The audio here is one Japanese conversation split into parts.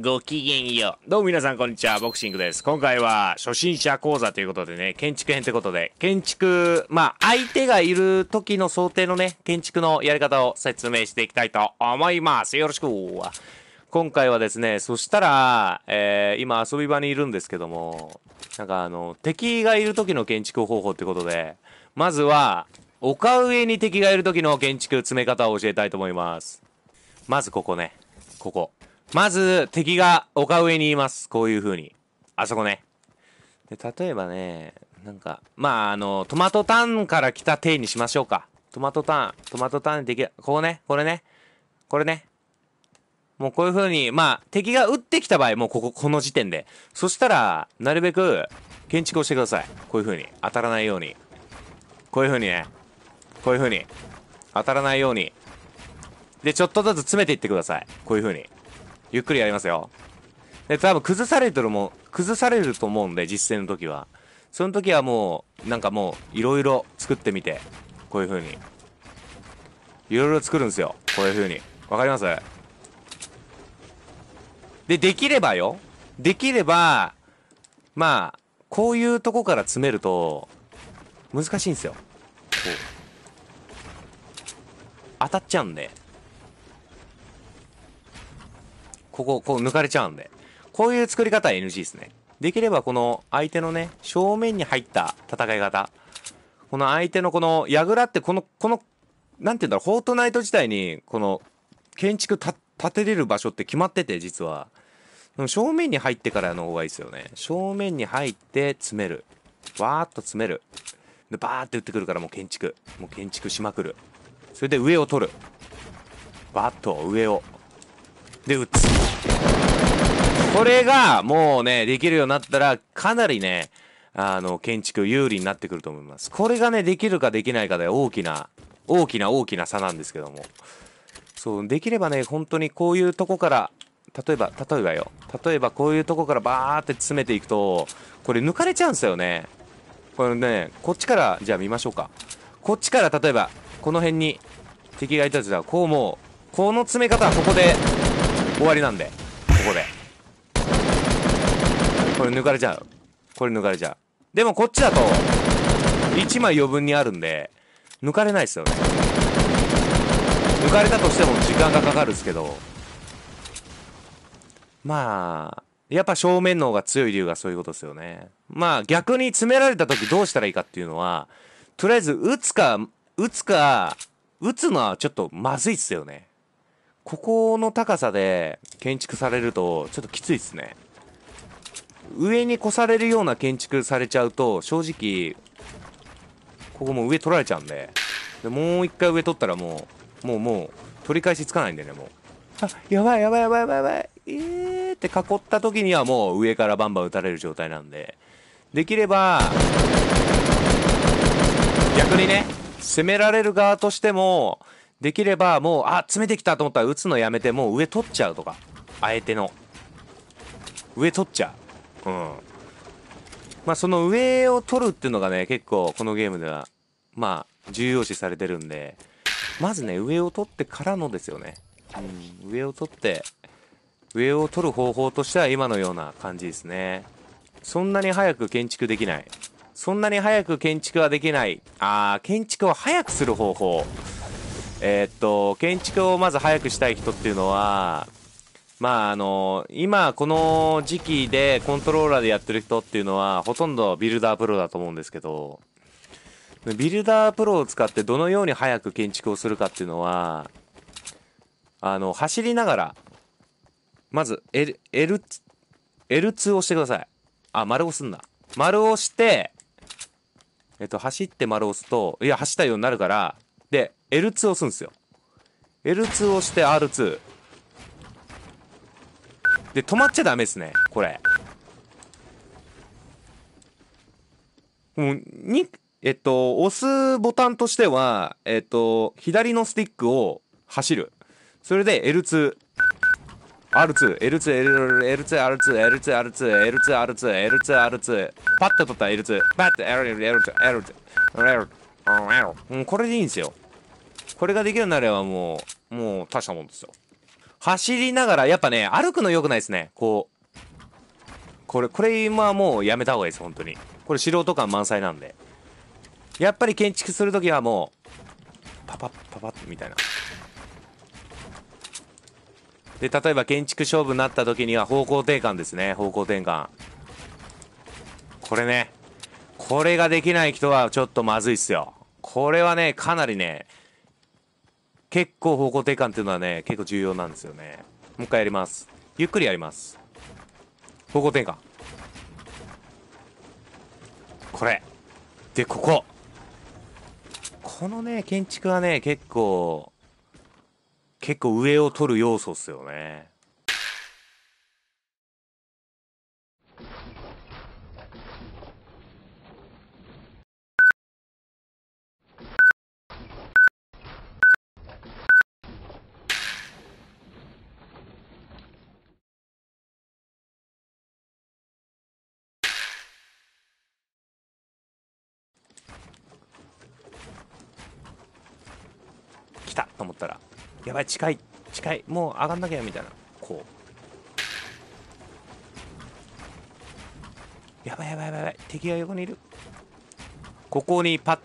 ごきげんよう。どうも皆さんこんにちは、ボクシングです。今回は初心者講座ということでね、建築編ということで、建築、まあ相手がいる時の想定のね、建築のやり方を説明していきたいと思います。よろしく。今回はですね、そしたら、えー、今遊び場にいるんですけども、なんかあの、敵がいる時の建築方法ってことで、まずは、丘上に敵がいる時の建築詰め方を教えたいと思います。まずここね。ここ。まず、敵が丘上にいます。こういう風に。あそこね。で、例えばね、なんか、まあ、あの、トマトタンから来た体にしましょうか。トマトタン、トマトタンでき。ここね、これね。これね。もうこういう風に、まあ、敵が撃ってきた場合、もうここ、この時点で。そしたら、なるべく、建築をしてください。こういう風に。当たらないように。こういう風にね。こういう風に。当たらないように。で、ちょっとずつ詰めていってください。こういう風に。ゆっくりやりますよ。で、多分崩されてるも、崩されると思うんで、実践の時は。その時はもう、なんかもう、いろいろ作ってみて、こういう風に。いろいろ作るんですよ。こういう風に。わかります？で、できればよ。できれば、まあ、こういうとこから詰めると、難しいんですよ。当たっちゃうんで。ここ、こう抜かれちゃうんで。こういう作り方は NG ですね。できればこの相手のね、正面に入った戦い方。この相手のこの、櫓ってこの、この、なんて言うんだろう、フォートナイト自体に、この、建築建てれる場所って決まってて、実は。正面に入ってからの方がいいですよね。正面に入って詰める。わーっと詰める。で、バーって打ってくるからもう建築。もう建築しまくる。それで上を取る。バーッと上を。で、打つ。これが、もうね、できるようになったら、かなりね、あの、建築有利になってくると思います。これがね、できるかできないかで大きな、大きな大きな差なんですけども。そう、できればね、本当にこういうとこから、例えば、例えばよ。例えばこういうとこからバーって詰めていくと、これ抜かれちゃうんですよね。これね、こっちから、じゃあ見ましょうか。こっちから例えば、この辺に敵がいたとしたら、こうもう、この詰め方はここで終わりなんで、ここで。これ抜かれちゃう。これ抜かれちゃう。でもこっちだと、1枚余分にあるんで、抜かれないですよね。抜かれたとしても時間がかかるんですけど、まあ、やっぱ正面の方が強い理由がそういうことですよね。まあ逆に詰められた時どうしたらいいかっていうのは、とりあえず打つか、打つか、打つのはちょっとまずいっすよね。ここの高さで建築されるとちょっときついっすね。上に越されるような建築されちゃうと正直、ここもう上取られちゃうんで。でもう一回上取ったらもう、もうもう取り返しつかないんでね、もう。あ、やばいやばいやばいやばいやばい。えーって囲った時にはもう上からバンバン撃たれる状態なんで。できれば、逆にね、攻められる側としても、できればもう、あ、詰めてきたと思ったら打つのやめて、もう上取っちゃうとか。あえての。上取っちゃう。うん。まあその上を取るっていうのがね、結構このゲームでは、まあ重要視されてるんで、まずね、上を取ってからのですよね。うん、上を取って、上を取る方法としては今のような感じですね。そんなに早く建築できない。そんなに早く建築はできない。あー、建築を早くする方法。えー、っと、建築をまず早くしたい人っていうのは、まああの、今この時期でコントローラーでやってる人っていうのはほとんどビルダープロだと思うんですけど、ビルダープロを使ってどのように早く建築をするかっていうのは、あの、走りながら、まず L、L、L2 を押してください。あ、丸押すんだ。丸を押して、えっと、走って丸を押すと、いや、走ったようになるから、で、L2 を押すんですよ。L2 を押して R2。で、止まっちゃダメですね、これ。もう、に、えっと、押すボタンとしては、えっと、左のスティックを走る。それで L2。R2、L2、L2、R2、L2、R2、L2、R2、L2、R2。パッと取った L2。パッと L2、L2、L2、L2。うん、これでいいんですよ。これができるようになればもう、もう大したもんですよ。走りながら、やっぱね、歩くの良くないですね。こう。これ、これ今はもうやめた方がいいです、本当に。これ素人感満載なんで。やっぱり建築するときはもう、パパッパパッみたいな。で、例えば建築勝負になった時には方向転換ですね。方向転換。これね。これができない人はちょっとまずいっすよ。これはね、かなりね、結構方向転換っていうのはね、結構重要なんですよね。もう一回やります。ゆっくりやります。方向転換。これ。で、ここ。このね、建築はね、結構、結構上を取る要素っすよね。来たと思ったらやばい近い近いもう上がんなきゃみたいなこう。やばいやばいやばい敵が横にいる。ここにパッ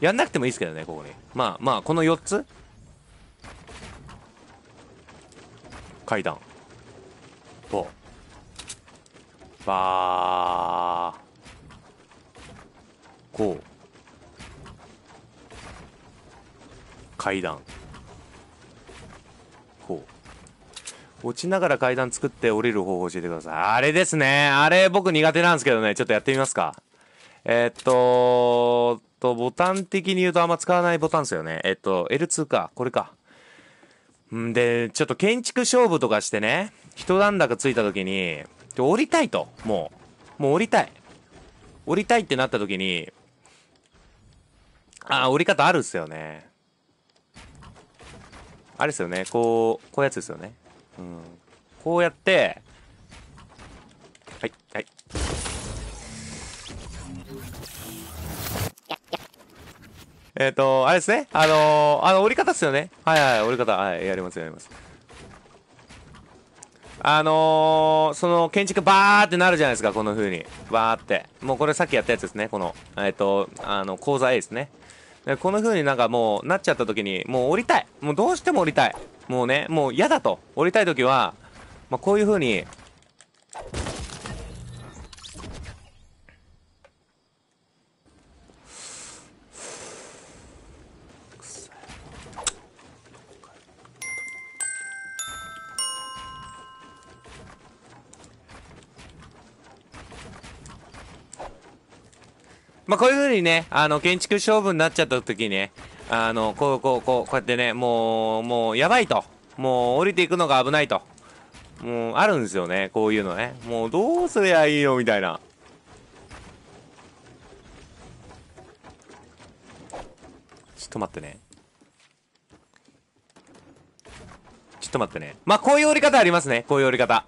やんなくてもいいですけどねここに。まあまあこの4つ。階段。とバー。こう。階段。こう。落ちながら階段作って降りる方法教えてください。あれですね。あれ僕苦手なんですけどね。ちょっとやってみますか。えー、っととボタン的に言うとあんま使わないボタンですよね。えっと L2 か。これか。んでちょっと建築勝負とかしてね。一段高ついた時に降りたいと。もう。もう降りたい。降りたいってなった時にあ、降り方あるっすよね。あれですよね。こうこういうやつですよね。うん。こうやってはいはい。えっ、ー、とあれですね。あのー、あの折り方っすよね。はいはい折り方。はいやりますやります。あのー、その建築バーってなるじゃないですかこの風に。バーって。もうこれさっきやったやつですねこの。えっ、とあの講座 A ですね。でこの風になんかもうなっちゃった時にもう降りたい。もうどうしても降りたい。もうねもう嫌だと。降りたい時は、まあ、こういう風にまあ、こういう風にね、あの、建築勝負になっちゃった時にね、あの、こう、こう、こう、こうやってね、もう、もう、やばいと。もう、降りていくのが危ないと。もう、あるんですよね、こういうのね。もう、どうすりゃいいのみたいな。ちょっと待ってね。ちょっと待ってね。まあ、こういう折り方ありますね。こういう折り方。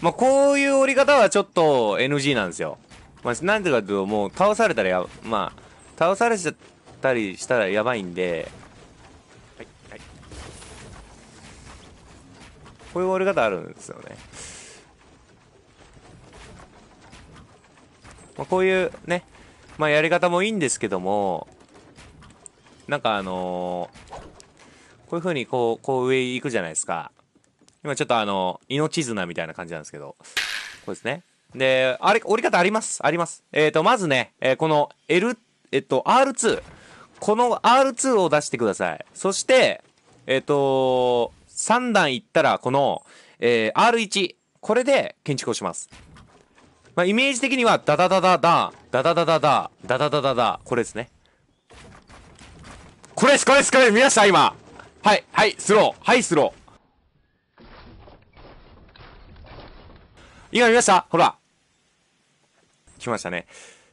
まあ、こういう折り方はちょっと NG なんですよ。まあ、なんでかというと、もう倒されたらや、まあ、倒されちゃったりしたらやばいんで、はい、はい。こういう折り方あるんですよね。まあ、こういうね、まあ、やり方もいいんですけども、なんかあのー、こういう風にこう、こう上行くじゃないですか。今ちょっとあの、命綱みたいな感じなんですけど、こうですね。で、あれ、折り方あります？あります。えっ、ー、と、まずね、えー、この L、えっと、R2。この R2 を出してください。そして、えっ、ー、と、3段いったら、この、えー、R1。これで建築をします。まあ、イメージ的には、ダダダダダ、ダダダダダ、ダダダダダ、これですね。これです、これです、これ見ました？今。はい、はい、スロー。はい、スロー。今見ました？ほら。来ましたね。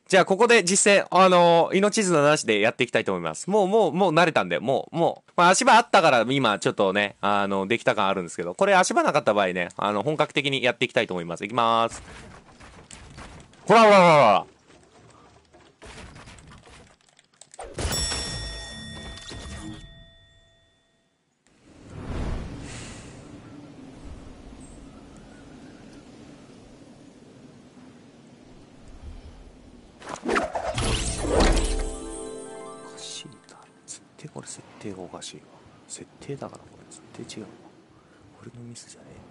じゃあ、ここで実践、あのー、命綱なしでやっていきたいと思います。もう、もう、もう慣れたんで、もう、もう、まあ、足場あったから今、ちょっとね、あの、できた感あるんですけど、これ足場なかった場合ね、あの、本格的にやっていきたいと思います。いきまーす。ほらほらほらほら。これ設定がおかしいわ設定だからこれ設定違うわ俺のミスじゃねえ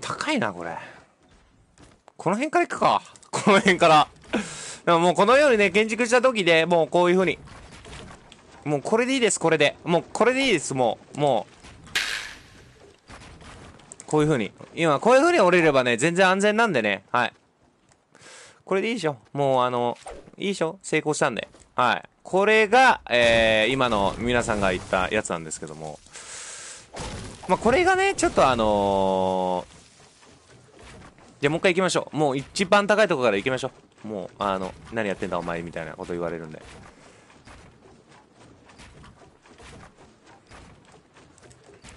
高いなこれこの辺から行くかこの辺からでももうこのようにね建築した時でもうこういう風にもうこれでいいですこれでもうこれでいいですもうもうこういう風に今こういう風に降りればね全然安全なんでねはいこれでいいでしょもうあのいいでしょ成功したんではいこれが、えー、今の皆さんが言ったやつなんですけどもまあこれがねちょっとあのーじゃあもう一回行きましょう。もう一番高いところから行きましょう。もう、あの、何やってんだお前みたいなこと言われるんで。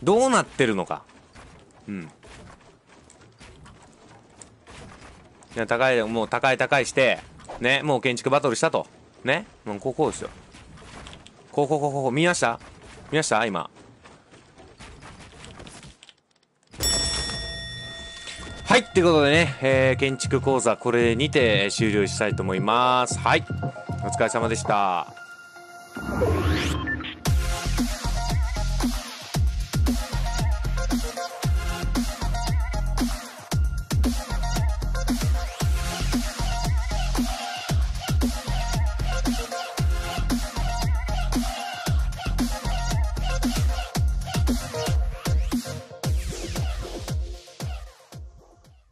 どうなってるのか。うん。いや、高い、もう高い高いして、ね、もう建築バトルしたと。ね、もうこうこうですよ。こうこうこうこう、見ました？見ました？今。はい、ってことでね、えー、建築講座これにて終了したいと思います。はい、お疲れ様でした。